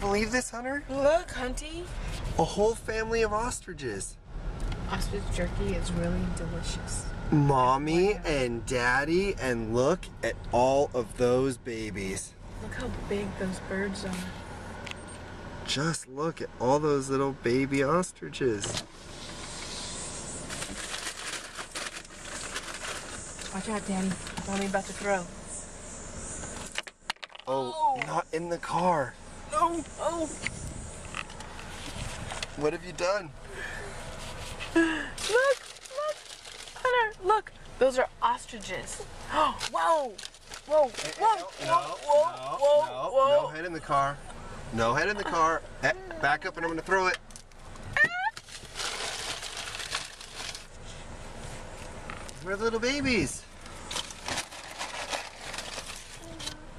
you believe this, Hunter? Look, Hunty. A whole family of ostriches. Ostrich jerky is really delicious. Mommy and daddy, and look at all of those babies. Look how big those birds are. Just look at all those little baby ostriches. Watch out, Daddy. Mommy about to throw. Oh, Oh. not in the car. No, oh. What have you done? Look, look. Hunter, look. Those are ostriches. whoa. Whoa. Whoa. Whoa. Whoa. Whoa. Whoa. No head in the car. No head in the car. Eh, Back up and I'm gonna throw it. We're little babies.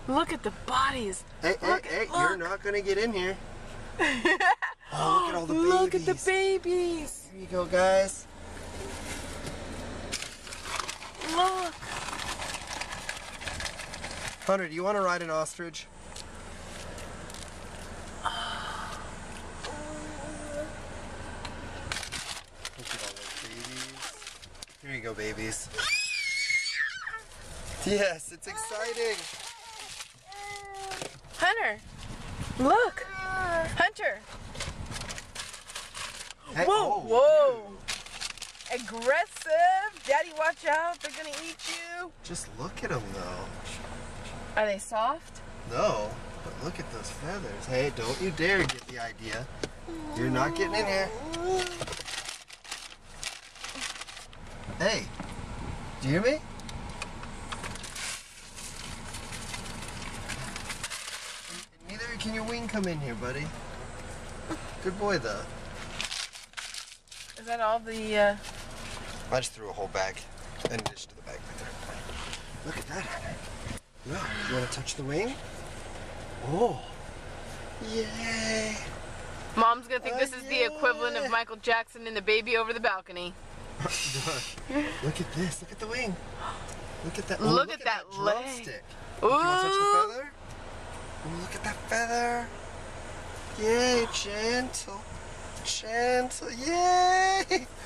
Look at the bodies. Hey, hey, Look, hey, you're not gonna get in here. oh, look at all the babies. Look at the babies. Here you go, guys. Look. Hunter, do you want to ride an ostrich? Look at all those babies. Here you go, babies. Yes, it's exciting. Hunter. Look. Hunter. Hey, Whoa. oh, Whoa. Aggressive. Daddy, watch out. They're going to eat you. Just look at them, though. Are they soft? No, but look at those feathers. Hey, don't you dare get the idea. You're not getting in here. Hey, do you hear me? And Neither can your wing come in here, buddy. Good boy, though. Is that all the, uh, I just threw a whole bag in addition to the bag right there. Look at that. Yeah, you want to touch the wing? Oh, yay! Mom's going to think Oh, this is the equivalent of Michael Jackson and the baby over the balcony. look at this. Look at the wing. Look at that. Look at that leg. drumstick. Do you want to touch the feather? Ooh, look at that feather. Yay, gentle. Gentle. Yay.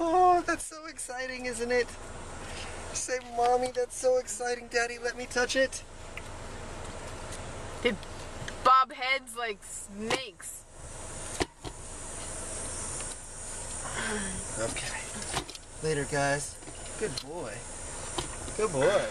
Oh, that's so exciting, isn't it? Say, Mommy, that's so exciting. Daddy, let me touch it. They bob heads like snakes. Okay. Later, guys. Good boy. Good boy.